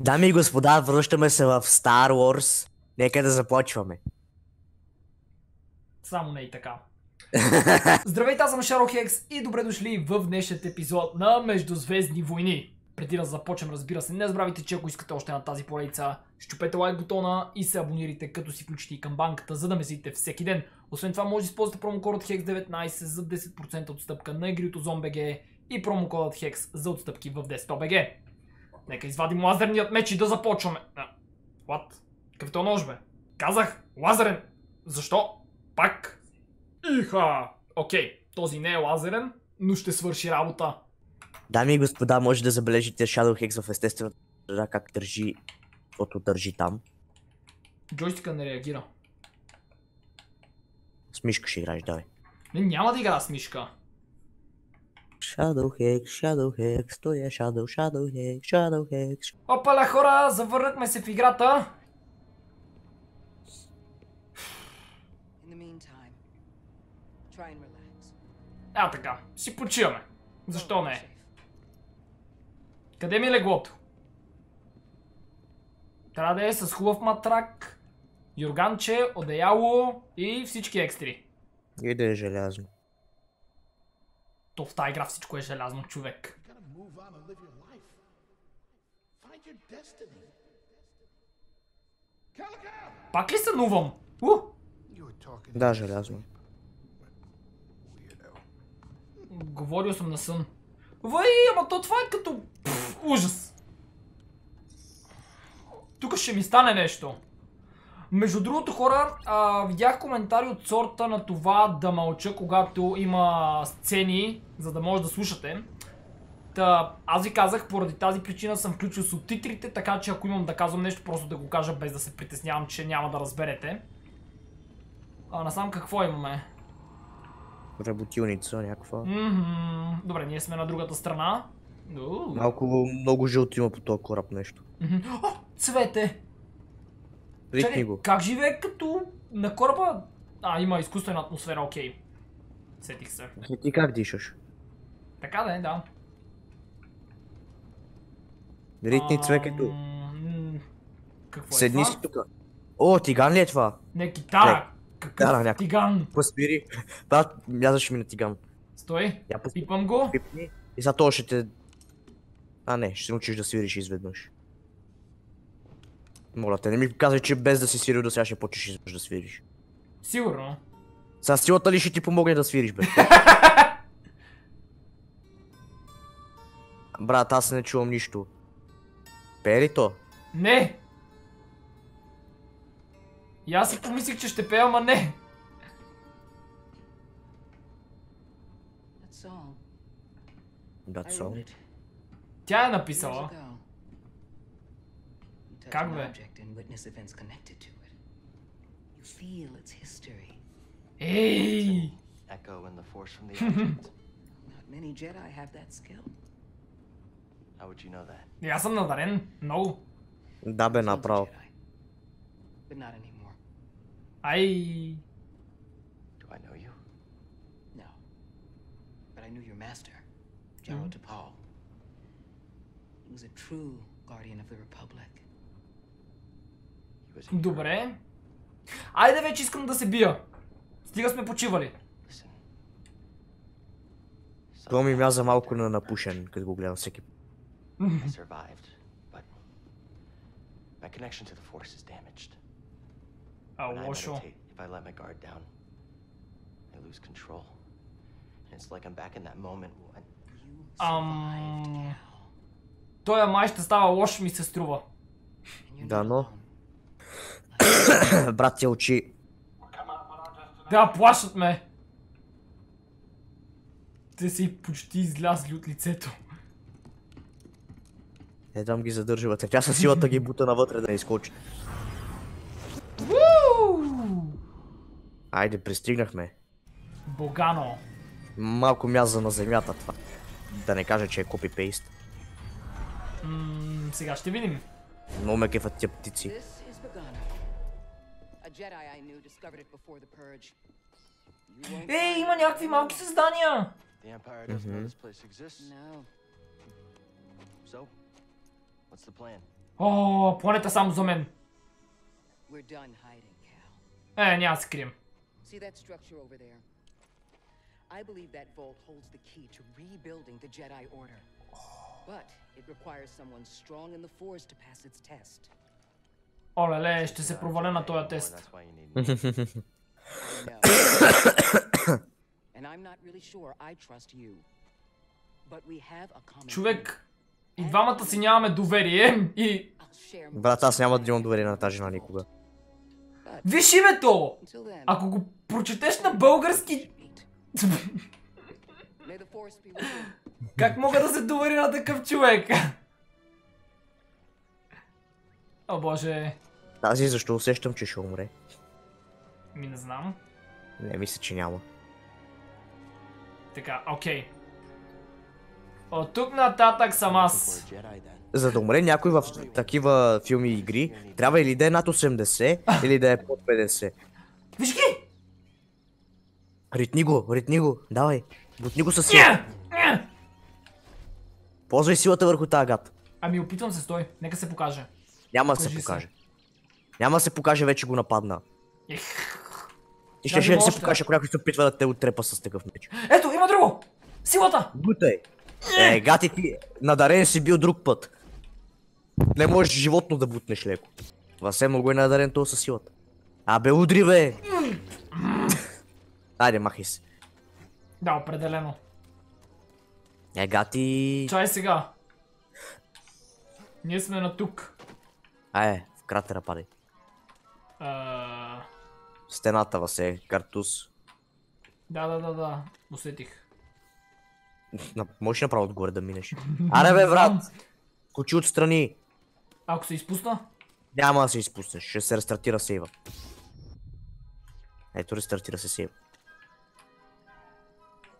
Дами и господа, връщаме се в Star Wars. Нека да започваме. Само не и така. Здравейте, аз съм Шаро Хекс и добре дошли в днешният епизод на Междузвездни войни. Преди да започнем, разбира се, не забравяйте, че ако искате още на тази поредица, щупете лайк бутона и се абонирайте, като си включите и камбанката, за да ме видите всеки ден. Освен това, може да използвате промокодът HEX19 за 10% отстъпка на игри от OZONBG и промокодът HEX за отстъпки в 10BG. Нека извадим лазерният меч и да започваме. What? Какъв е то нож, бе? Казах, лазерен. Защо? Пак? Иха! Окей, този не е лазерен, но ще свърши работа. Дами и господа, може да забележите Shadow Hex в естествената среда, как държи, каквото държи там. Джойстика не реагира. С мишка ще играеш, давай. Не, няма да игра с мишка. Shadow Hex, Shadow Hex, той е Shadow, Shadow Hex, Shadow Hex. Опаля хора, завърнахме се в играта. А така, си почиваме. Защо не? Къде ми е леглото? Трябва да е с хубав матрак, юрганче, одеяло и всички екстри. И да е желязно. То в тази игра всичко е желязно, човек. Пак ли сънувам? У! Да, желязно. Говорил съм на сън. Вай, ама то това е като... Ужас. Тук ще ми стане нещо. Между другото хора, а, видях коментари от сорта на това да мълча, когато има сцени, за да може да слушате. Та, аз ви казах, поради тази причина съм включил субтитрите, така че ако имам да казвам нещо, просто да го кажа без да се притеснявам, че няма да разберете. А, насам какво имаме? Работилница някаква. Мгм. Добре, ние сме на другата страна. Уу. Малко много жълто има по този кораб нещо. Мгм. О, цвете! Чакай, го. как живее като на кораба? А, има изкуствена атмосфера, окей. Сетих се. Е, Ти как дишаш? Така да е, да. Ритни цвекето. Ам, Какво е Седни това? си тук. О, тиган ли е това? Не, китара! Какъв Да, някакво. тиган? Поспири. Брат, мязаш ми на тиган. Стой, Я пос- пипам го. пипни. И за това ще те... А не, ще се научиш да свириш изведнъж. Моля те, не ми казвай, че без да си свирил до сега ще изведнъж да свириш. Сигурно. Сега силата ли ще ти помогне да свириш, бе? Брат, аз не чувам нищо. Пее ли то? Не! И аз си помислих, че ще пея, ама не. That's all. That's all. Тя е написала. touch an object and witness events connected to it. You feel its history. Hey! It's echo in the force from the object. Not many Jedi have that skill. How would you know that? Yeah, some nu in. No. Da, be naprav. But not anymore. I. Do I know you? No. But I knew your master, General mm. DePaul. He was a true guardian of the Republic. Hero. Добре. Айде вече искам да се бия. Стига сме почивали. Listen. То ми мяза малко на напушен, като го гледам всеки. My connection to the force is damaged. А, When I лошо. if I let my guard down, I lose control. And it's like I'm back in that moment when You survived, Cal. Той май ще става лош, ми се струва. Да, но-. Брат ти очи. Да, плашат ме. Те си почти излязли от лицето. Е, там ги задържа вътре. Тя със силата ги бута навътре да не изкочи. Айде, пристигнахме. Богано. Малко мяза на земята това. Да не кажа, че е копи-пейст. М, сега ще видим. Много ме кефат тия птици. Jedi I knew discovered it before the purge. You won't Ей, find има it някакви малки създания. the Empire doesn't know this place exists. No. So, what's the plan? О, планета само за мен. We're done hiding, Cal. Е, няма да се крием. See that structure over there? I believe that vault holds the key to rebuilding the Jedi Order. But it requires someone strong in the Force to pass its test. Оле-ле, ще се проваля на този тест. Човек, и двамата си нямаме доверие и... Брат, аз няма да имам доверие на тази жена никога. Виж името! Ако го прочетеш на български... Как мога да се довери на такъв човек? О боже, Тази защо усещам, че ще умре. ми не знам. Не, мисля, че няма. Така, окей. От тук нататък съм аз. За да умре някой в такива филми и игри, трябва или да е над 80, или да е под 50. Виж ги! Ритни го, ритни го, давай. Бутни го със сила. Ползвай силата върху тази гад. Ами опитвам се, стой. Нека се покаже. Няма да се се. покаже. Няма да се покаже, вече го нападна. И ще, ще да се покаже, ако някой се опитва да те отрепа с такъв меч. Ето, има друго! Силата! Бутай! Е, гати ти, надарен си бил друг път. Не можеш животно да бутнеш леко. Това все много е надарен то със силата. Абе, удри бе! Айде, махай се. Да, определено. Е, гати... Чай сега. Ние сме на тук. Айде, в кратера падай. А, Стената, Васе, картуз. да, да, да, да. Усетих. Можеш направо отгоре да минеш. Аре бе, брат! Кучи отстрани! Ако се изпусна? Няма да се изпуснеш, ще се рестартира сейва. Ето, рестартира се сейва.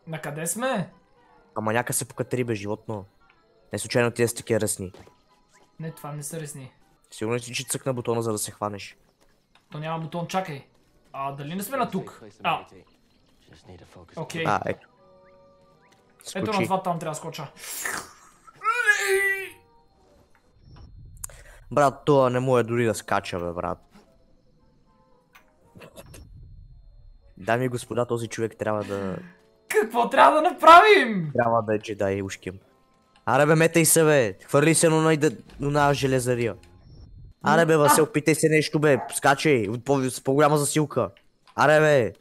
На къде сме? Ама няка се покатери бе, животно. Не случайно тия са такива ръсни. Не, това не са ресни. Сигурно си, че цъкна бутона, за да се хванеш. То няма бутон, чакай. А, дали не сме на тук? А, окей. А, ето. Ето на Скочи. това там трябва да скоча. Брат, това не му е дори да скача, бе, брат. Дами и господа, този човек трябва да... Какво трябва да направим? Трябва да е джедай ушким. Аре бе, метай се бе. Хвърли се на на, на железария. Аре бе, Васил, питай се нещо бе. Скачай, с по-голяма засилка. Аре бе.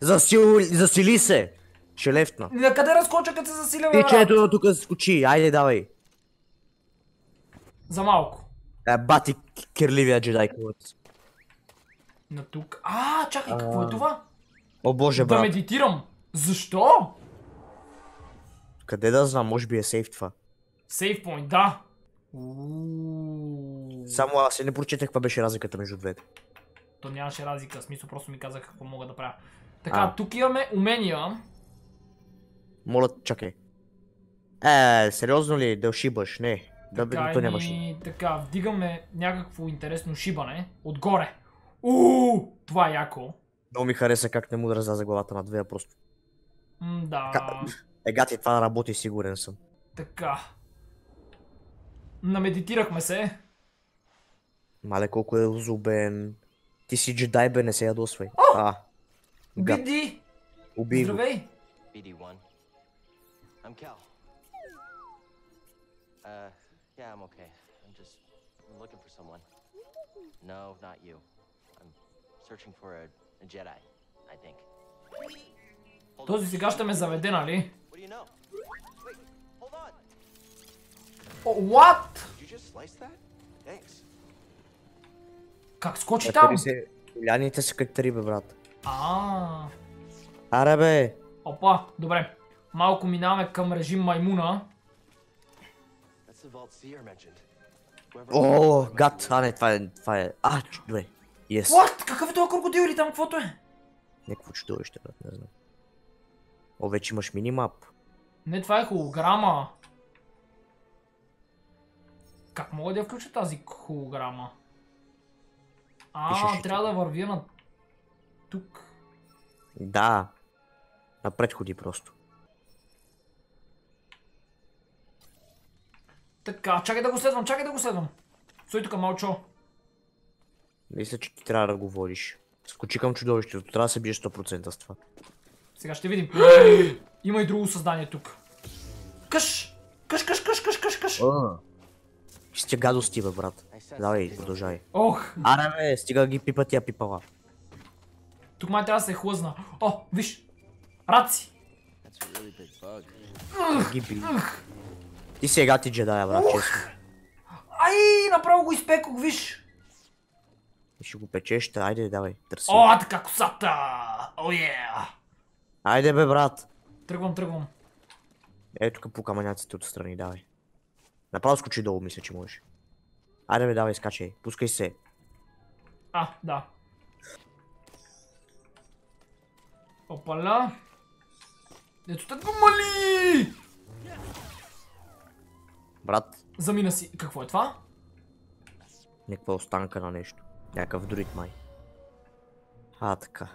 Засил, засили се. Ще лефтна. На къде разкоча, като се засиля, бе, Ти, че брат? ето тук скочи. Айде, давай. За малко. Е, бати кирливия джедай. На тук. А, чакай, какво е това? О боже, Да брат. медитирам. Защо? Къде да знам, може би е сейф това. Сейф point, да. Само аз си не прочетах каква беше разликата между двете. То нямаше разлика, в смисъл просто ми казах какво мога да правя. Така, А. тук имаме умения. Моля, чакай. Е, сериозно ли да шибаш? Не. Да, Така, то нямаше. и така, вдигаме някакво интересно шибане. Отгоре. Ууу, това е яко. Много ми хареса как не му да разляза главата на две, просто. М, да, Ка- Е, гати, това работи, сигурен съм. така. Намедитирахме се. Мале, колко е зубен. Ти си джедай, бе, не се ядосвай. А. Гад, Биди! убий го. Здравей! BD1. I'm Cal. Uh, yeah, I'm okay. I'm just looking for someone. No, not you. I'm searching for a, a Jedi, I think. Hold Този on. сега ще ме заведе, нали? What do you know? Wait, hold on. О, what? Как скочи там? Катери се. Ляните се катери, бе, брат. А, Аре, бе. опа, добре. Малко минаваме към режим маймуна. О, гад. А, не, това е, това е. А, добре. Yes. What? Какъв е този крокодил или там каквото е? Някакво чудовище, брат, не знам. О, вече имаш минимап. Не, това е холограма. Как мога да я включа тази холограма? А, Пишеш трябва да вървя на... Тук. Да. Напред ходи просто. Така, чакай да го следвам, чакай да го следвам. Стой тук, малчо. Мисля, че ти трябва да го водиш. Скочи към чудовището, трябва да се биеш 100% с това. Сега ще видим. Има и друго създание тук. Къш! Къш, къш, къш, къш, къш, къш. Ще гадости, бе, брат. Давай, продължай. Ох, Аре, бе, стига ги пипа тия пипала. тук май трябва да се хлъзна. О, виж. Раци. Ги би. Ти сега ти джедая, брат, честно. Ай, направо го изпекох, виж. Ще го печеш, та, айде, давай, търси. О, така косата. О, е. Айде, бе, брат. Тръгвам, тръгвам. Ето тук по камъняците отстрани, давай. Направо скочи долу, мисля, че можеш. Айде, бе, давай, скачай. Пускай се. А, да. Опаля. Ето те го мали! Брат, Замина си. Какво е това? някаква останка на нещо. Някакъв друид май. А, така.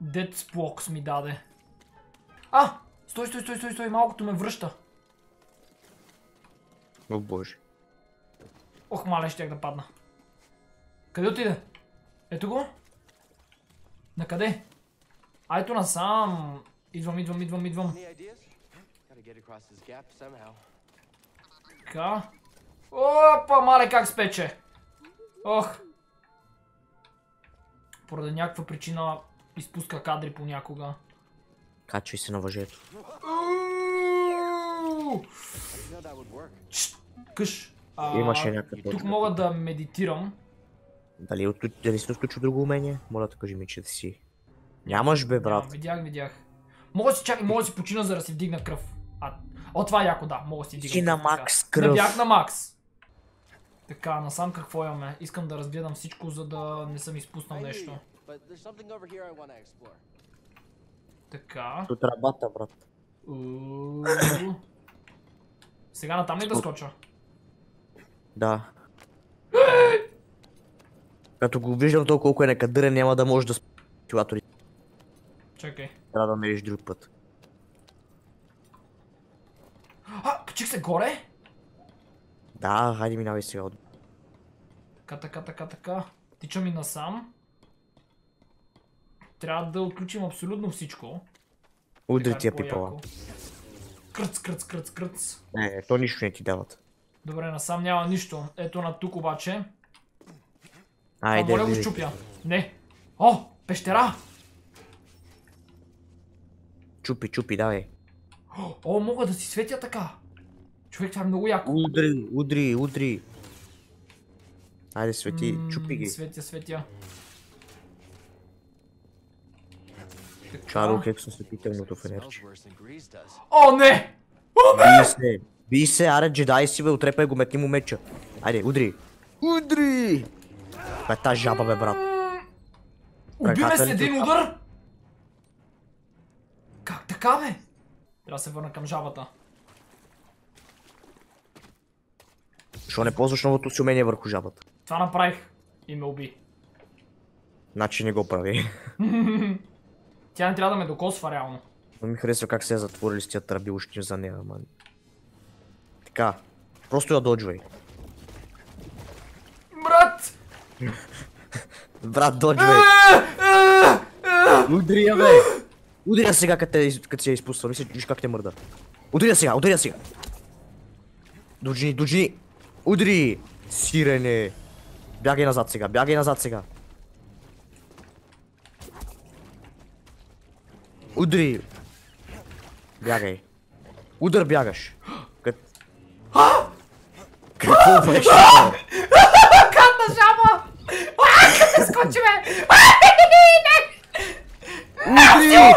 Дед Сплокс ми даде. А! Стой, стой, стой, стой, стой, малкото ме връща. О, боже. Ох, мале, щях да падна. Къде отиде? Ето го. Накъде? А, ето насам. Идвам, идвам, идвам, идвам. Така. Опа, мале, как спече. Ох. Поради някаква причина изпуска кадри понякога. Качвай се на въжето. Къш. А, Имаше някаква Тук мога да медитирам. Дали, от, дали си включил друго умение? Моля да кажи ми, че си. Нямаш, бе, брат. Да, видях, видях. Мога да си чакай, мога да си почина, за да си вдигна кръв. А, о, това е яко, да, мога да си вдигна Си на макс кръв. бях на макс. Така, насам какво имаме? Искам да разгледам всичко, за да не съм изпуснал нещо. but there's something over here I want to explore. Така. Работа, брат. Уу. Сега натам ли да скоча? Да. Като го виждам толкова колко е некадърен, няма да може да спи, Чакай. трябва да мериш друг път. А, качих се горе? Да, хайде минавай сега от... Така, така, така, така. Тичам и насам. Трябва да отключим абсолютно всичко. Удри е тия по-яко. пипала. Кръц, кръц, кръц, кръц. Не, то нищо не ти дават. Добре, насам няма нищо. Ето на тук обаче. Айде, моля го щупя. Не. О, пещера! Чупи, чупи, давай. О, мога да си светя така. Човек, това е много яко. Удри, удри, удри. Айде, свети, чупи ги. Светя, светя. Така. Чаро хек с осветителното Smells фенерче. grease does. О, не! Би се, би се, аре, джедай си, бе, отрепай го, метни му меча. Айде, удри. Удри! Бе, та жаба, бе, брат. Уби ме с един удар! Как така, бе? Трябва да се върна към жабата. Защо не ползваш новото си умение върху жабата? Това направих и ме уби. Значи не го прави. Тя не трябва да ме докосва реално. Но ми харесва как се е затворили с тия трабилщи за нея, ман. Така, просто я доджвай. Брат! Брат, доджвай! Удри я, бе! Удри я сега, като, се я изпуства. Мисля, виж как те мърда. Удри я сега, удри я сега! Доджини, доджини! Удри! Сирене! Бягай назад сега, бягай назад сега. Удри! Бягай. Удар бягаш. Кът... Какво беше? Катна жаба! А, къде скочи, бе? Удри!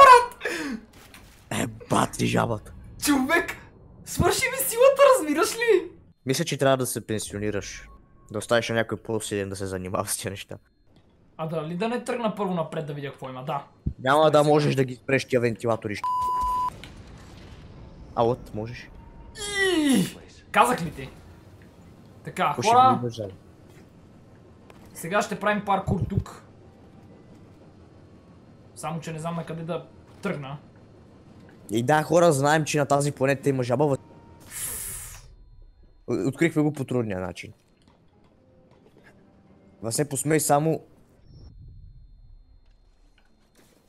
Е, бати жабата. Човек! Свърши ми силата, разбираш ли? Мисля, че трябва да се пенсионираш. Да оставиш на някой по-силен да се занимава с тия неща. А дали да не тръгна първо напред да видя какво има? Да. Няма да можеш да ги спреш тия вентилатори. А от, можеш? Казах ли ти? Така, хора, сега ще правим паркур тук. Само, че не знам на къде да тръгна. И да, хора, знаем, че на тази планета има жаба. Открихме го по трудния начин. Васе, посмей само...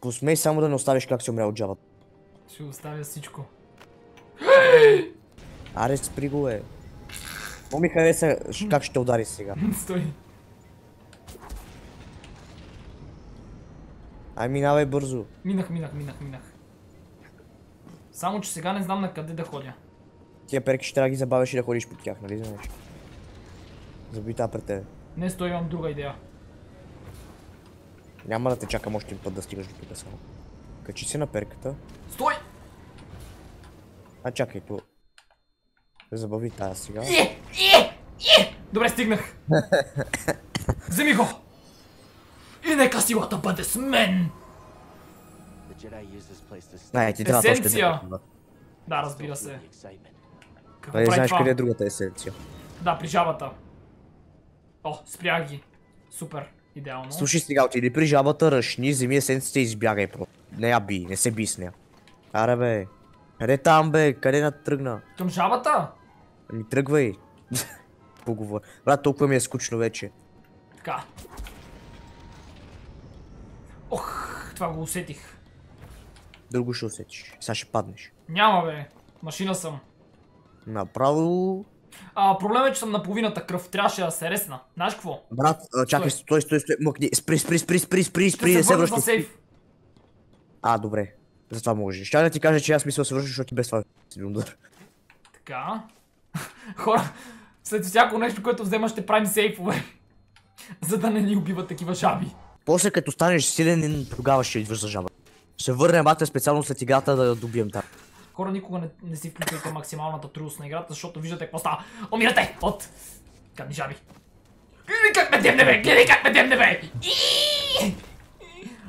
Посмей само да не оставиш как си умрял от жабата. Ще оставя всичко. Аре, спри го, е. Мо ми хареса как ще удари сега. Стой. Ай, минавай бързо. Минах, минах, минах, минах. Само, че сега не знам на къде да ходя. Тия перки ще трябва да ги забавяш и да ходиш по тях, нали знаеш? Забита пред тебе. Не, стой, имам друга идея. Няма да те чакам още един път да стигаш до тук само. Качи се на перката. Стой! А чакай то. Забави тая сега. Е! Е! Е! Добре, стигнах. Вземи го! И нека силата бъде с мен! Не, ти трябва още да. Да, разбира се. Какво прави знаеш къде е другата есенция. Да, при жабата. О, спрях ги. Супер. Идеално. Слушай сега, отиди при жабата, ръшни, вземи есенцията и избягай про. Не я би, не се би с нея. Аре бе. Къде там бе? Къде натръгна? Към жабата? Ами тръгвай. Поговор. Брат, толкова ми е скучно вече. Така. Ох, това го усетих. Друго ще усетиш. Сега ще паднеш. Няма бе. Машина съм. Направо... А, проблем е, че съм на половината кръв. Трябваше да се ресна. Знаеш какво? Брат, а, чакай, Стой. стой, стой, мъкни. Спри, спри, спри, спри, спри, спри, не се връщай. за сейф. А, добре. Затова можеш. Ще да ти кажа, че аз мисля да се връщаш, защото ти без това си удар. Така. Хора, след всяко нещо, което взема, ще правим сейфове. За да не ни убиват такива жаби. После като станеш силен, тогава ще идваш за жаба. Ще върнем бата специално след играта да добием там. Хора, никога не, не си включвайте максималната трудност на играта, защото виждате какво става. Умирате от гадни жаби. Гледай как ме демне, бе! Гледай как ме демне, бе!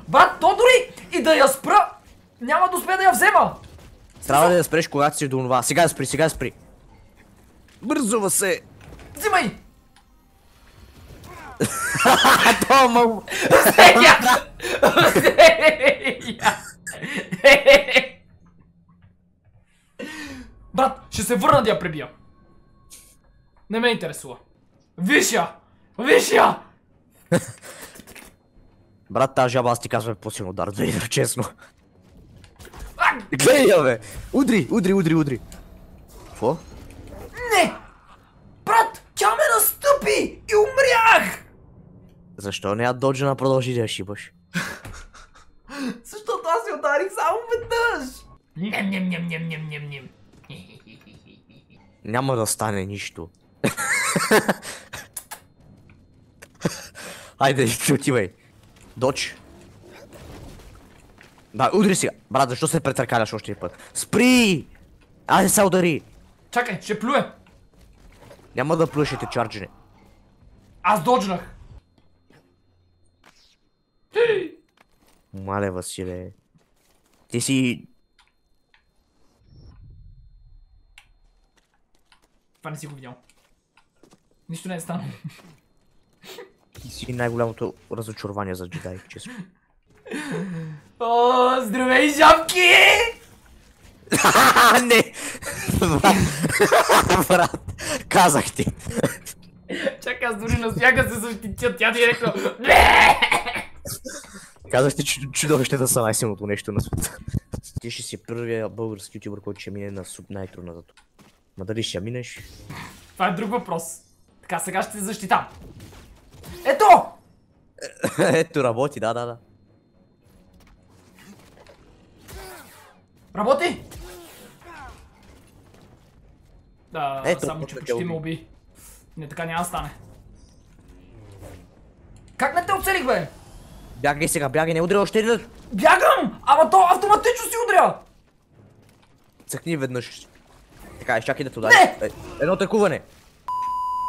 Брат, то дори и да я спра, няма да успея да я взема! Трябва да я спреш, когато си до това. Сега спри, сега спри. Бързува се! Взимай! То мъл... Взея! Взея! Брат, ще се върна да я пребия. Не ме интересува. Виж я! Виж я! Брат, тази жаба аз ти казвам е по-силно удар, да идва честно. Гледай я, бе! Удри, удри, удри, удри. Какво? Не! Брат, тя ме настъпи и умрях! Защо не я доджена продължи да я шибаш? Защото аз я ударих само веднъж! Нем, нем, нем, нем, нем, нем, нем. Няма да стане нищо. Айде, отивай. Доч. Да, удри сега. Брат, защо се претъркаляш още път? Спри! Айде се удари! Чакай, ще плюе! Няма да плюшете чарджене. Аз доджнах! Мале, Василе. Ти си... Това не си го видял. Нищо не е станало. Ти си най-голямото разочарование за джедай, честно. О, здравей, жабки! Не! Брат, казах ти. Чакай, аз дори настоях да се защитя, тя директно... Бе! Казах ти, че чудовищата са най-силното нещо на света. Ти ще си първия български ютубър, който ще мине на най-трудната. Ма дали ще минеш? Това е друг въпрос. Така, сега ще се защитам. Ето! Ето работи, да, да, да. Работи! Да, Ето, само че почти ме уби. уби. Не, така няма да стане. Как не те оцелих, бе? Бягай сега, бягай, не удря още един. Бягам! Ама то автоматично си удря! Цъкни веднъж. Така, изчакай да те удари. Не! Е, Едно тъкуване.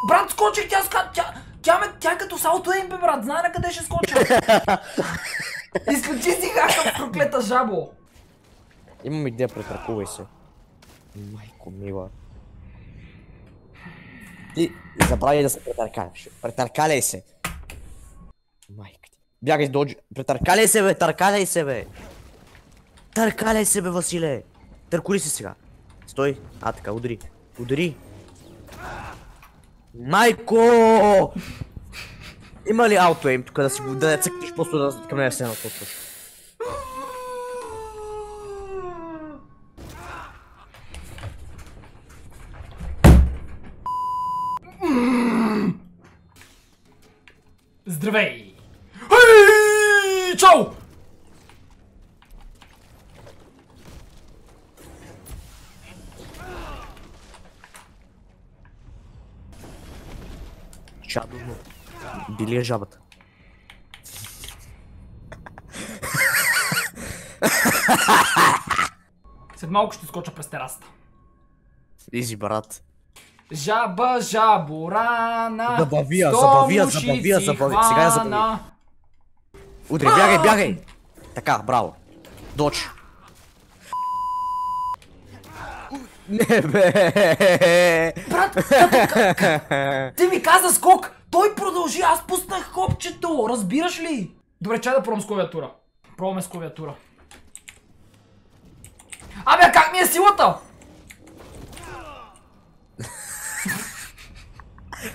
Брат, скочих, тя ска... Тя, тя, ме, тя е като салто ейм, бе, брат. Знае на къде ще скоча. Изключи си хака, проклета жабо. Имам идея, претъркувай се. Майко мила. Ти забравяй да се претъркаляш. Претъркаляй се. Майка ти. Бягай с доджи. Претъркаляй се, бе, търкаляй се, бе. Търкаляй се, бе, Василе. Търкули се сега. Стой. А, така, удари. Удари. Майко! Има ли аутоейм тук да си го да цъкнеш просто да към нея се наточваш? Здравей! Хей! Чао! Чадовно. Били е жабата. След малко ще скоча през терасата. Изи, брат. Жаба, жаборана. Забавия, сто забавия, забавия, забавия. Сега я забави. Удряй, бягай, бягай! Така, браво. Доч. Не бе! Брат, като ти ми каза скок, той продължи, аз пуснах копчето, разбираш ли? Добре, чай да пробвам с клавиатура. Пробваме с клавиатура. Абе, а как ми е силата?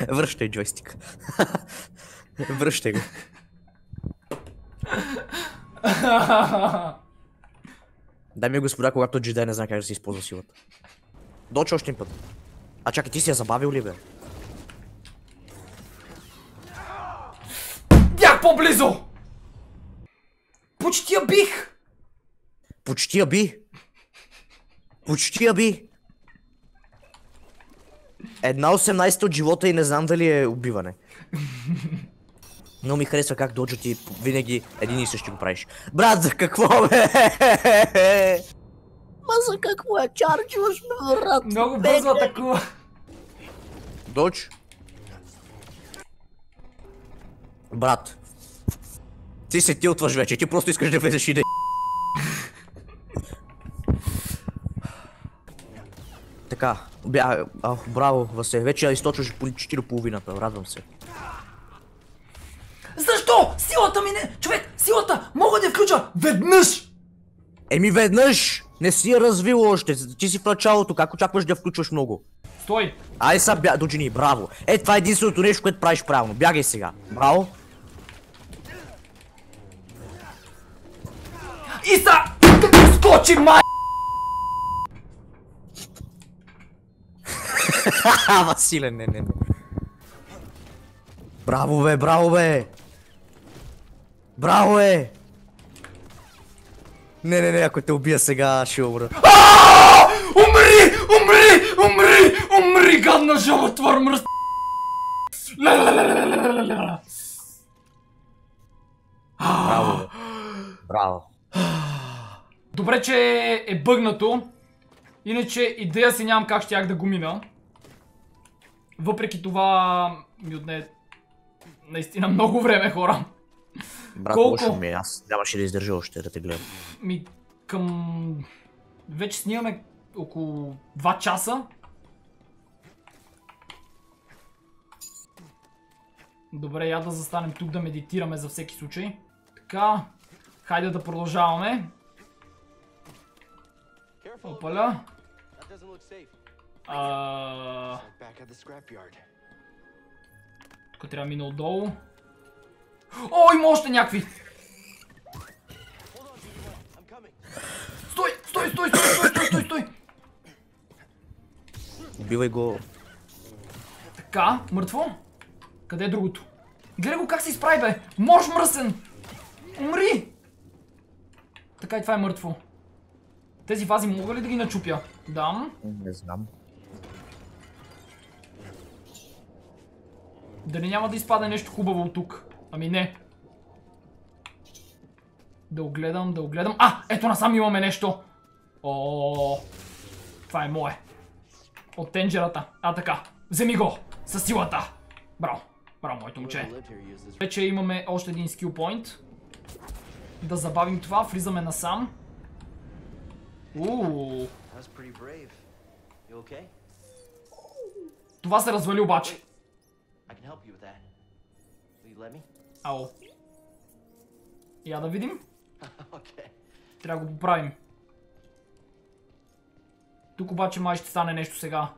Връщай джойстик. Връщай го. Дами и господа, когато джедай не знае как да се използва силата. Доч още един път. А чакай, ти си я забавил ли бе? Бях по-близо! Почти я бих! Почти я би! Почти я би! Една 18 от живота и не знам дали е убиване. Но ми харесва как доджо ти винаги един и същи го правиш. Брат, за какво бе? Ма за какво я чарджваш, бе, брат? Много бързо атакува. Додж? Брат. Ти се тилтваш вече, ти просто искаш да влезеш и да Така, бя, а, браво, Васе, вече я източваш по 4 половината, радвам се. Защо? Силата ми не... Човек, силата! Мога да я включа веднъж! Еми веднъж! Не си я развил още, ти си в началото, как очакваш да включваш много? Стой! Ай са бя... Доджини, браво! Е, това е единственото нещо, което правиш правилно. Бягай сега. Браво! И са... Скочи, май! Василе, не, не, не. Браво, бе, браво, бе! Браво, е! Не, не, не, ако те убия сега, ще умра. Умри! Умри! Умри! Умри, гадна твар мръс... Ля-ля-ля-ля-ля-ля-ля-ля. Браво. Браво. Добре, че е бъгнато. Иначе идея си нямам как щях да го мина. Въпреки това ми отне наистина много време, хора. Брат, Колко? лошо ми е, аз нямаше да издържа още да те гледам. Ми към... Вече снимаме около 2 часа. Добре, я да застанем тук да медитираме за всеки случай. Така, хайде да продължаваме. Опаля. А, тук трябва да мина отдолу. О, има още някакви! Стой, стой, стой, стой, стой, стой, стой, стой! Убивай го. Така, мъртво. Къде е другото? Гледай го как се изправи, бе! Морж мръсен! Умри! Така и това е мъртво. Тези вази мога ли да ги начупя? Дам. Не знам. Дали няма да изпада нещо хубаво от тук? Ами не. Да огледам, да огледам. А, ето насам имаме нещо. О, това е мое. От тенджерата. А така. Вземи го. Със силата. Браво. Браво, моето момче. Вече имаме още един скил point. Да забавим това, влизаме насам. Това се развали обаче. I can help you with that. Will you let me? Ало. Я да видим. okay. Трябва да го поправим. Тук обаче май ще стане нещо сега.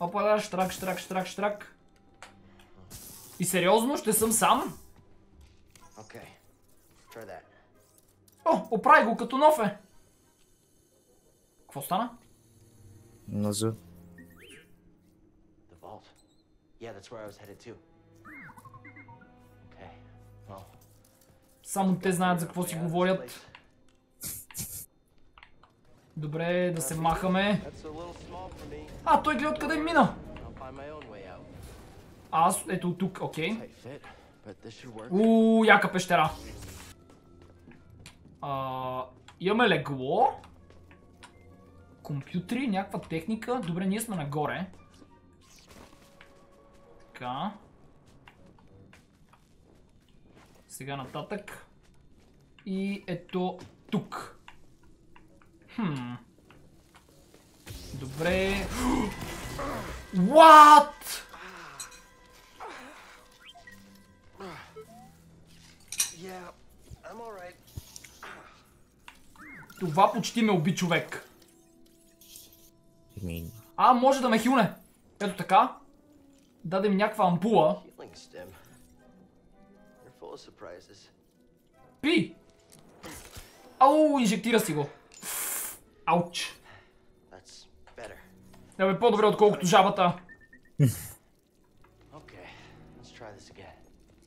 Опа, да, штрак, штрак, штрак, штрак. И сериозно, ще съм сам? Okay. О, оправи го като нов е. Какво стана? На З. The vault. Yeah, that's where I was headed to. Okay, well. Само те знаят за какво си говорят. Добре, да се махаме. А, той гледа откъде мина. А, аз, ето от тук, окей. Ууу, яка пещера. А, имаме легло. Компютри, някаква техника. Добре, ние сме нагоре. Така. Сега нататък. И ето тук. Хм. Добре. What? Yeah, I'm alright. Това почти ме уби човек. Еми, А, може да ме хилне. Ето така. Даде ми някаква ампула. Пи! Ау, инжектира си го. Ауч. Да бе по-добре отколкото жабата.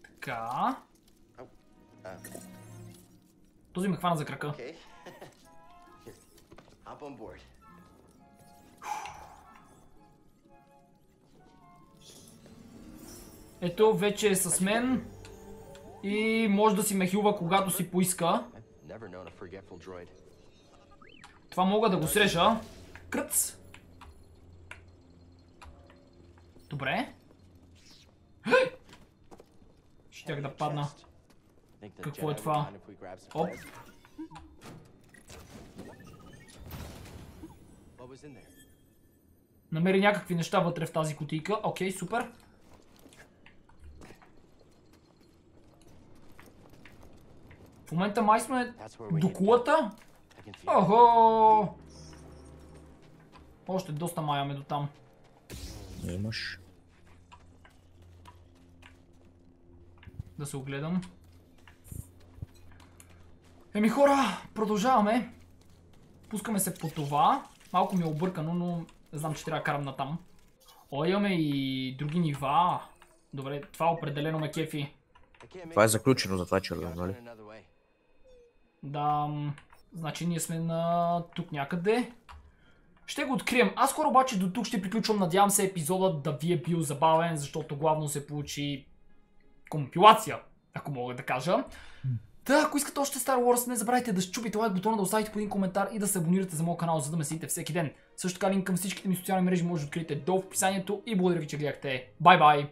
Така. Uh, Този ме хвана за крака. Ето, вече е с мен. И може да си ме хилва когато си поиска. Това мога да го срежа. Кръц. Добре. Щях да падна. Какво е това? Оп. Намери някакви неща вътре в тази кутийка. Окей, супер. В момента май сме до кулата. Охо! Още доста маяме до там. имаш. Да се огледам. Еми хора, продължаваме. Пускаме се по това. Малко ми е объркано, но не знам, че трябва да карам на там. О, имаме и други нива. Добре, това определено ме кефи. Това е заключено, затова е червено, нали? Да, значи ние сме на тук някъде. Ще го открием. Аз хора обаче до тук ще приключвам. Надявам се епизодът да ви е бил забавен, защото главно се получи компилация, ако мога да кажа. Да, ако искате още Star Wars, не забравяйте да щупите лайк бутона, да оставите по един коментар и да се абонирате за моят канал, за да ме следите всеки ден. Също така линк към всичките ми социални мрежи може да откриете долу в описанието и благодаря ви, че гледахте. Бай бай!